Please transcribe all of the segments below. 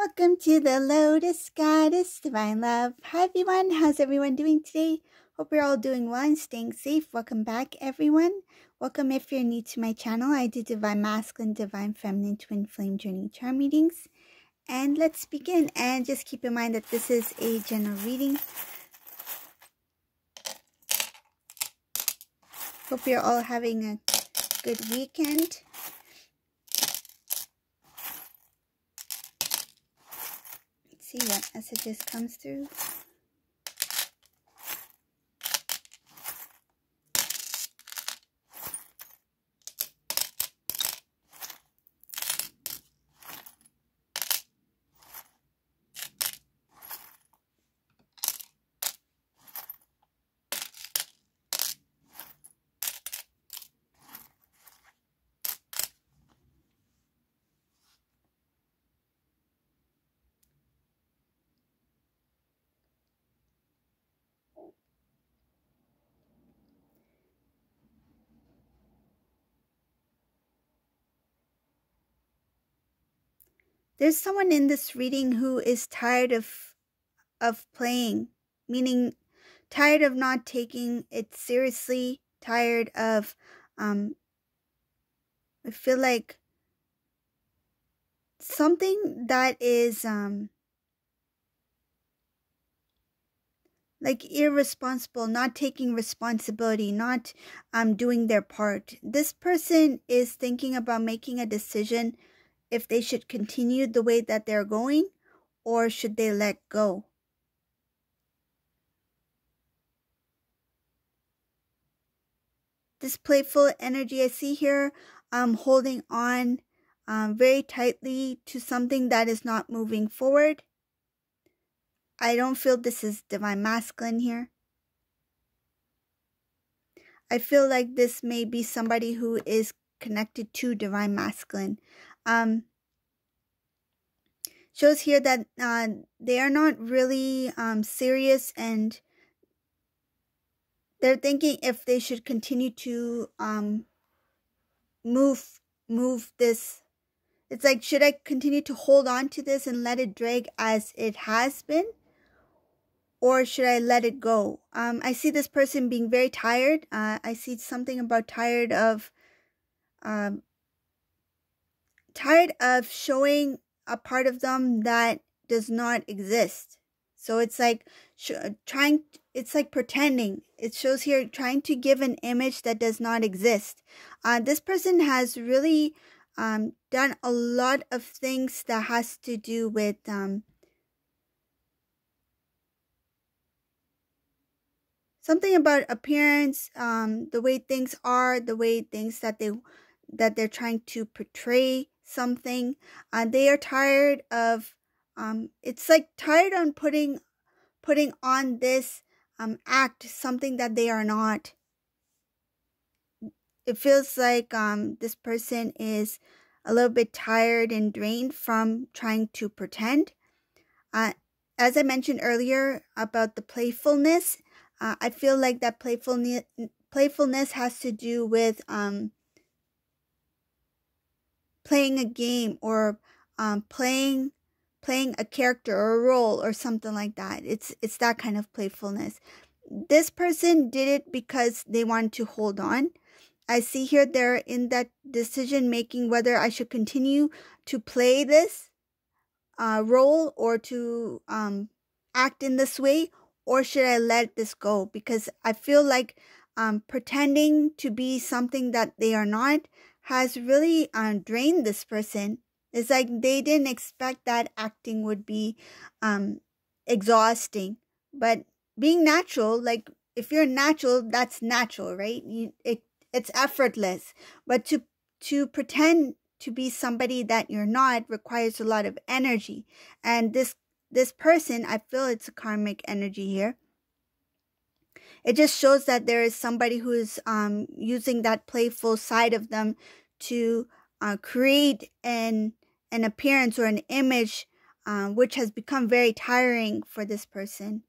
Welcome to the Lotus Goddess Divine Love. Hi everyone, how's everyone doing today? Hope you're all doing well and staying safe. Welcome back everyone. Welcome if you're new to my channel. I do Divine Masculine, Divine Feminine, Twin Flame Journey Charm readings. And let's begin. And just keep in mind that this is a general reading. Hope you're all having a good weekend. See what messages comes through. There's someone in this reading who is tired of of playing meaning tired of not taking it seriously tired of um i feel like something that is um like irresponsible not taking responsibility not um doing their part. This person is thinking about making a decision if they should continue the way that they're going or should they let go. This playful energy I see here, um, holding on um, very tightly to something that is not moving forward. I don't feel this is divine masculine here. I feel like this may be somebody who is connected to divine masculine. Um, shows here that uh, they are not really um, serious and they're thinking if they should continue to um, move move this. It's like should i continue to hold on to this and let it drag as it has been? Or should i let it go? Um, i see this person being very tired. Uh, i see something about tired of um, tired of showing a part of them that does not exist. So it's like trying, it's like pretending. It shows here trying to give an image that does not exist. Uh, this person has really um, done a lot of things that has to do with um, something about appearance, um, the way things are, the way things that they that they're trying to portray something. Uh, they are tired of, um, it's like tired on putting, putting on this um, act something that they are not. It feels like um, this person is a little bit tired and drained from trying to pretend. Uh, as I mentioned earlier about the playfulness, uh, I feel like that playfulness playfulness has to do with um, playing a game or um, playing playing a character or a role or something like that. It's it's that kind of playfulness. This person did it because they wanted to hold on. I see here they're in that decision making whether I should continue to play this uh, role or to um, act in this way or should I let this go because I feel like um, pretending to be something that they are not has really um, drained this person. It's like they didn't expect that acting would be um, exhausting. But being natural, like if you're natural, that's natural, right? You, it it's effortless. But to to pretend to be somebody that you're not requires a lot of energy. And this this person, I feel it's a karmic energy here. It just shows that there is somebody who is um, using that playful side of them to uh, create an an appearance or an image uh, which has become very tiring for this person.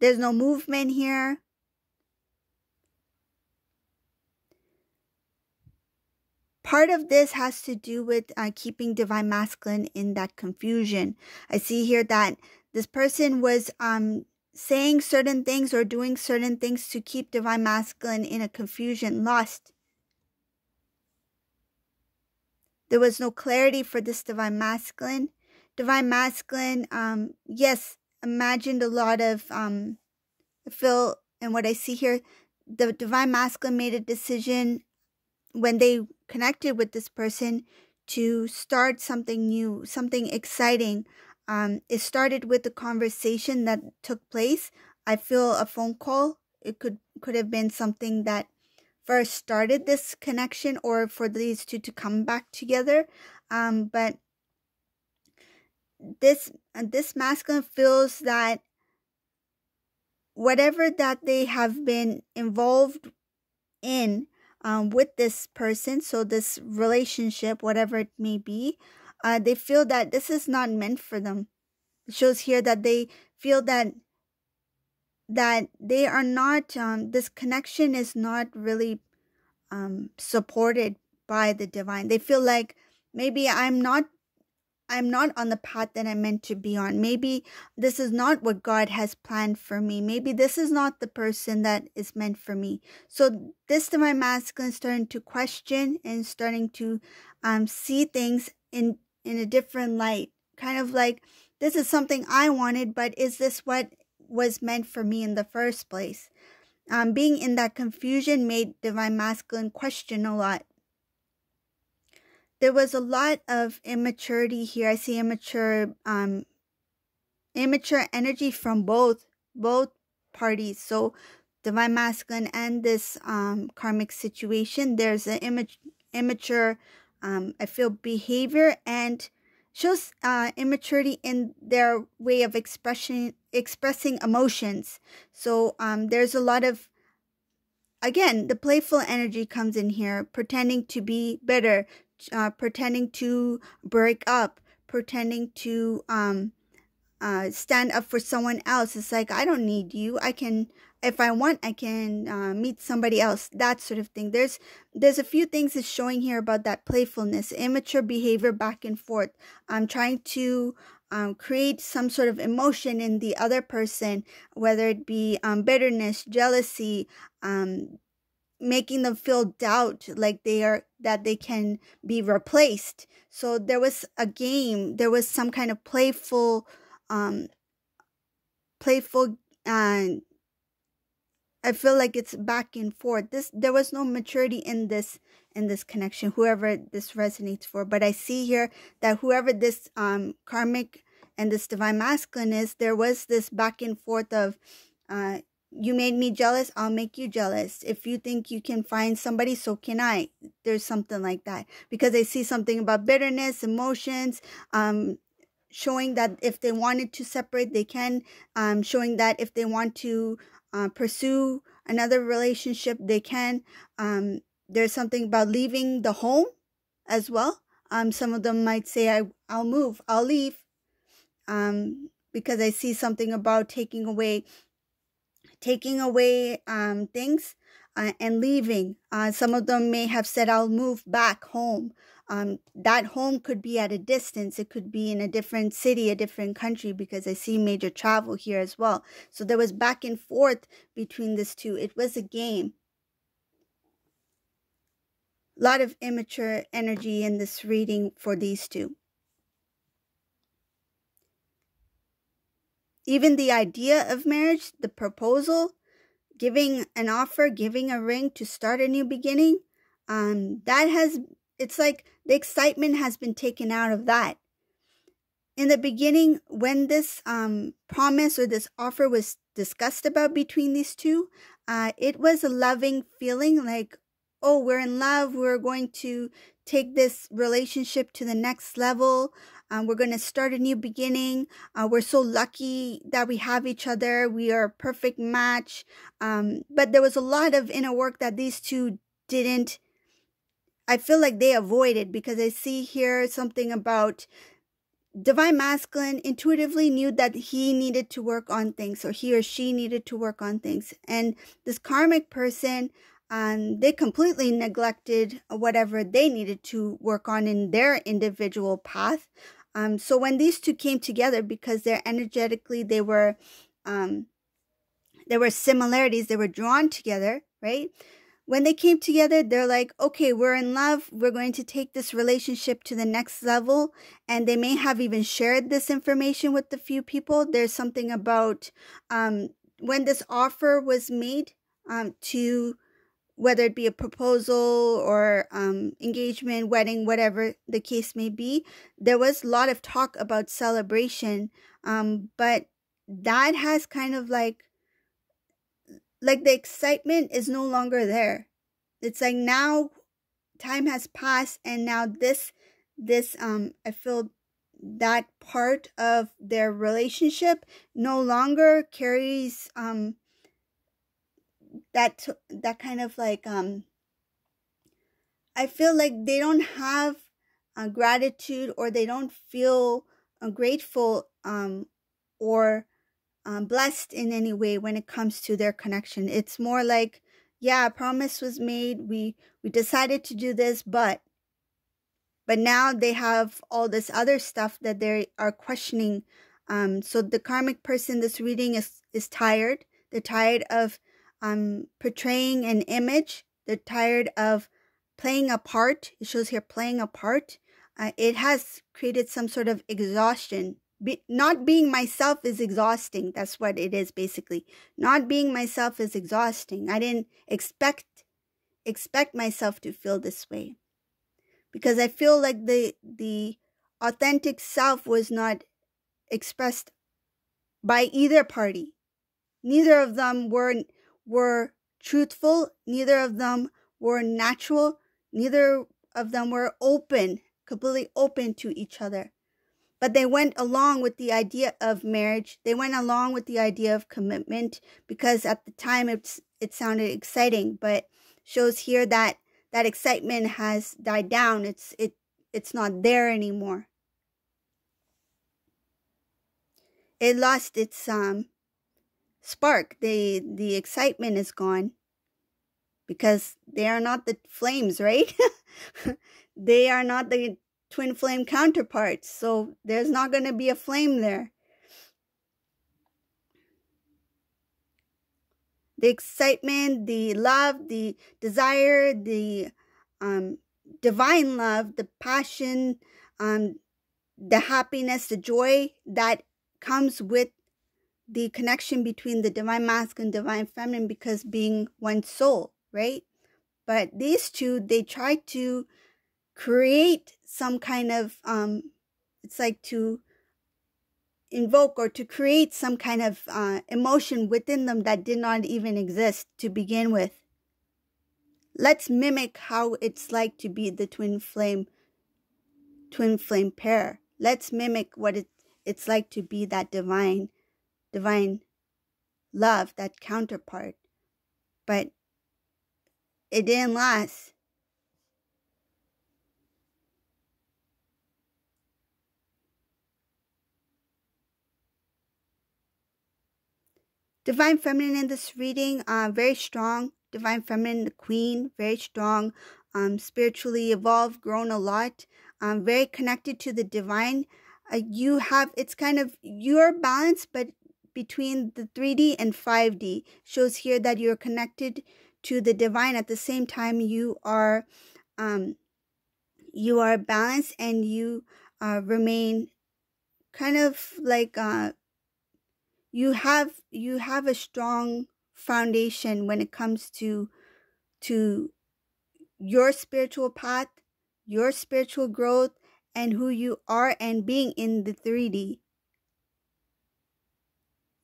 There's no movement here. part of this has to do with uh, keeping divine masculine in that confusion. I see here that this person was um, saying certain things or doing certain things to keep divine masculine in a confusion, lost. There was no clarity for this divine masculine. Divine masculine, um, yes, imagined a lot of um, feel and what I see here. The divine masculine made a decision when they connected with this person to start something new, something exciting. Um, it started with the conversation that took place. I feel a phone call. It could could have been something that first started this connection, or for these two to come back together. Um, but this this masculine feels that whatever that they have been involved in um, with this person, so this relationship, whatever it may be, uh, they feel that this is not meant for them. It shows here that they feel that that they are not um, this connection is not really um, supported by the divine. They feel like maybe I'm not I'm not on the path that I'm meant to be on. Maybe this is not what God has planned for me. Maybe this is not the person that is meant for me. So this divine masculine starting to question and starting to um, see things in in a different light. Kind of like this is something I wanted, but is this what was meant for me in the first place? Um, being in that confusion made divine masculine question a lot there was a lot of immaturity here. I see immature um immature energy from both both parties. So divine masculine and this um karmic situation, there's an image immature um I feel behavior and shows uh immaturity in their way of expression expressing emotions. So um there's a lot of again the playful energy comes in here pretending to be better uh, pretending to break up, pretending to um, uh, stand up for someone else. It's like, I don't need you. I can, if I want, I can uh, meet somebody else. That sort of thing. There's, there's a few things it's showing here about that playfulness, immature behavior back and forth. I'm trying to um, create some sort of emotion in the other person, whether it be um, bitterness, jealousy, um, making them feel doubt like they are that they can be replaced so there was a game there was some kind of playful um playful and i feel like it's back and forth this there was no maturity in this in this connection whoever this resonates for but i see here that whoever this um karmic and this divine masculine is there was this back and forth of uh you made me jealous, I'll make you jealous. If you think you can find somebody, so can I. There's something like that. Because I see something about bitterness, emotions, um, showing that if they wanted to separate, they can, um, showing that if they want to uh, pursue another relationship, they can. Um, there's something about leaving the home as well. Um, some of them might say, I, I'll move, I'll leave. Um, because I see something about taking away taking away um, things uh, and leaving. Uh, some of them may have said, I'll move back home. Um, that home could be at a distance. It could be in a different city, a different country, because I see major travel here as well. So there was back and forth between these two. It was a game. A lot of immature energy in this reading for these two. even the idea of marriage, the proposal, giving an offer, giving a ring to start a new beginning, um, that has, it's like the excitement has been taken out of that. In the beginning, when this um, promise or this offer was discussed about between these two, uh, it was a loving feeling like, oh, we're in love, we're going to take this relationship to the next level. Um, we're going to start a new beginning. Uh, we're so lucky that we have each other. We are a perfect match. Um, but there was a lot of inner work that these two didn't, I feel like they avoided because I see here something about divine masculine intuitively knew that he needed to work on things or he or she needed to work on things and this karmic person and they completely neglected whatever they needed to work on in their individual path. Um, so when these two came together, because they're energetically, they were, um, there were similarities, they were drawn together, right? When they came together, they're like, okay, we're in love. We're going to take this relationship to the next level. And they may have even shared this information with a few people. There's something about um, when this offer was made um, to whether it be a proposal or um, engagement, wedding, whatever the case may be, there was a lot of talk about celebration. Um, but that has kind of like, like the excitement is no longer there. It's like now time has passed and now this, this, um, I feel that part of their relationship no longer carries, um, that that kind of like um I feel like they don't have uh, gratitude or they don't feel uh, grateful um or um, blessed in any way when it comes to their connection. It's more like, yeah, a promise was made. We we decided to do this, but but now they have all this other stuff that they are questioning. Um, so the karmic person this reading is is tired. They're tired of um, portraying an image. They're tired of playing a part. It shows here playing a part. Uh, it has created some sort of exhaustion. Be, not being myself is exhausting. That's what it is basically. Not being myself is exhausting. I didn't expect expect myself to feel this way because I feel like the the authentic self was not expressed by either party. Neither of them were were truthful, neither of them were natural, neither of them were open, completely open to each other. But they went along with the idea of marriage. They went along with the idea of commitment because at the time it's it sounded exciting, but shows here that that excitement has died down. It's it it's not there anymore. It lost its um spark. The the excitement is gone because they are not the flames, right? they are not the twin flame counterparts. So there's not going to be a flame there. The excitement, the love, the desire, the um, divine love, the passion, um, the happiness, the joy that comes with the connection between the divine masculine and divine feminine because being one soul right but these two they try to create some kind of um it's like to invoke or to create some kind of uh, emotion within them that did not even exist to begin with let's mimic how it's like to be the twin flame twin flame pair let's mimic what it, it's like to be that divine divine love, that counterpart. But it didn't last. Divine Feminine in this reading, uh, very strong. Divine Feminine, the Queen, very strong. Um, spiritually evolved, grown a lot. Um, very connected to the divine. Uh, you have, it's kind of, your balance, but between the 3D and 5D shows here that you're connected to the divine at the same time you are um, you are balanced and you uh, remain kind of like uh, you have you have a strong foundation when it comes to to your spiritual path your spiritual growth and who you are and being in the 3D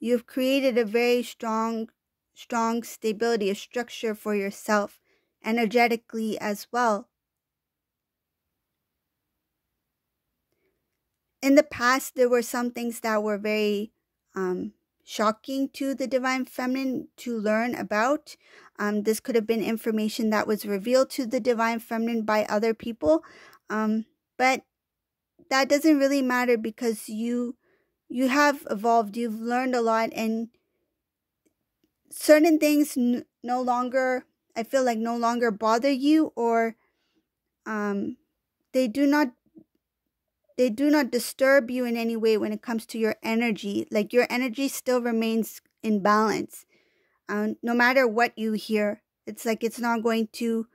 You've created a very strong, strong stability, a structure for yourself energetically as well. In the past, there were some things that were very um, shocking to the divine feminine to learn about. Um, this could have been information that was revealed to the divine feminine by other people. Um, but that doesn't really matter because you you have evolved, you've learned a lot, and certain things no longer I feel like no longer bother you or um, they do not they do not disturb you in any way when it comes to your energy. Like your energy still remains in balance. Um, no matter what you hear, it's like it's not going to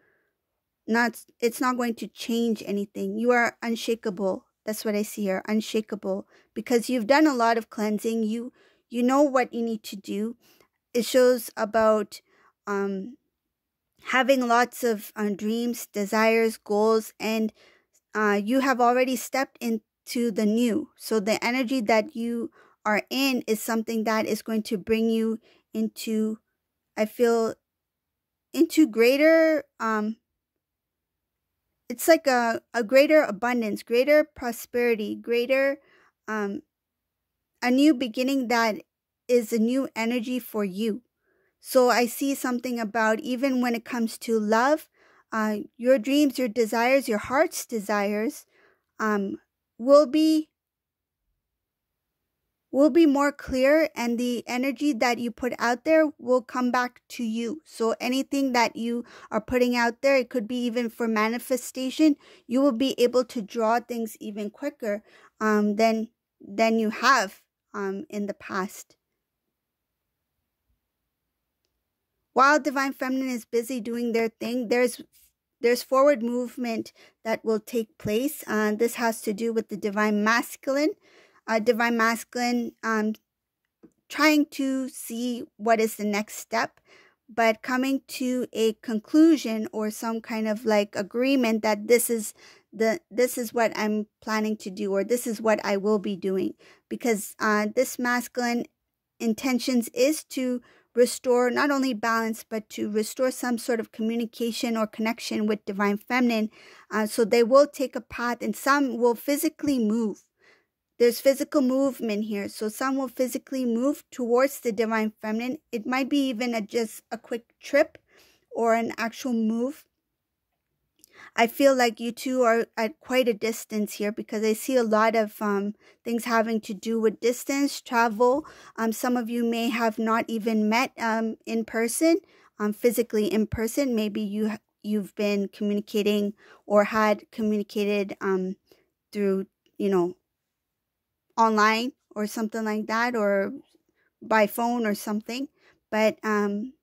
not it's not going to change anything. You are unshakable. That's what I see here, unshakable, because you've done a lot of cleansing. You you know what you need to do. It shows about um having lots of uh, dreams, desires, goals, and uh, you have already stepped into the new. So the energy that you are in is something that is going to bring you into, I feel, into greater, um, it's like a, a greater abundance, greater prosperity, greater, um, a new beginning that is a new energy for you. So I see something about even when it comes to love, uh, your dreams, your desires, your heart's desires, um, will be will be more clear and the energy that you put out there will come back to you. So anything that you are putting out there, it could be even for manifestation, you will be able to draw things even quicker um, than than you have um, in the past. while divine feminine is busy doing their thing there's there's forward movement that will take place uh, this has to do with the divine masculine uh, divine masculine um, trying to see what is the next step but coming to a conclusion or some kind of like agreement that this is the this is what i'm planning to do or this is what i will be doing. Because uh, this masculine intentions is to restore not only balance but to restore some sort of communication or connection with divine feminine. Uh, so they will take a path and some will physically move. There's physical movement here. So some will physically move towards the divine feminine. It might be even a just a quick trip or an actual move I feel like you two are at quite a distance here because I see a lot of um, things having to do with distance, travel. Um, some of you may have not even met um, in person, um, physically in person. Maybe you you've been communicating or had communicated um, through you know online or something like that or by phone or something. But um,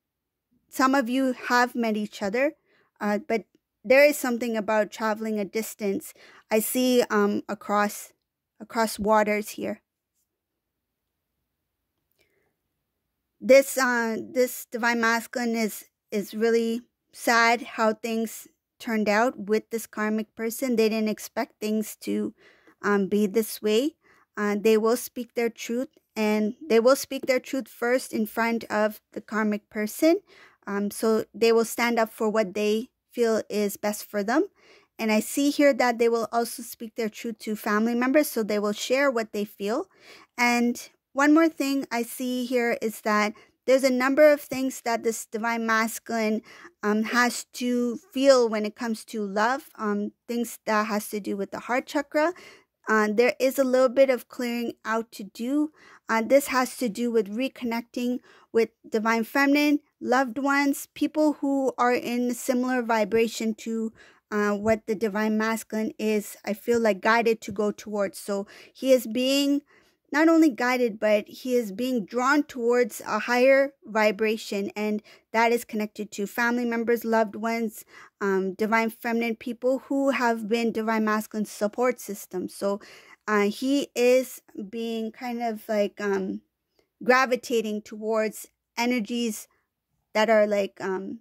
some of you have met each other, uh, but there is something about traveling a distance. I see um across across waters here. This uh this divine masculine is is really sad how things turned out with this karmic person. They didn't expect things to um, be this way. Uh, they will speak their truth and they will speak their truth first in front of the karmic person. Um, so they will stand up for what they feel is best for them. And I see here that they will also speak their truth to family members, so they will share what they feel. And one more thing I see here is that there's a number of things that this divine masculine um, has to feel when it comes to love, um, things that has to do with the heart chakra. Uh, there is a little bit of clearing out to do. Uh, this has to do with reconnecting with divine feminine, loved ones, people who are in similar vibration to uh, what the divine masculine is, I feel like guided to go towards. So he is being not only guided, but he is being drawn towards a higher vibration, and that is connected to family members, loved ones, um, divine feminine people who have been divine masculine support systems. So uh, he is being kind of like um, gravitating towards energies that are like um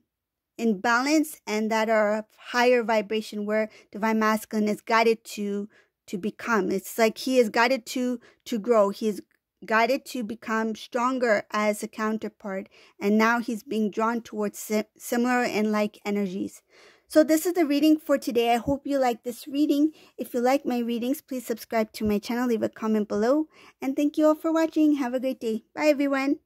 in balance and that are higher vibration where divine masculine is guided to to become it's like he is guided to to grow he is guided to become stronger as a counterpart and now he's being drawn towards similar and like energies so this is the reading for today. I hope you like this reading. If you like my readings, please subscribe to my channel, leave a comment below. And thank you all for watching. Have a great day. Bye everyone.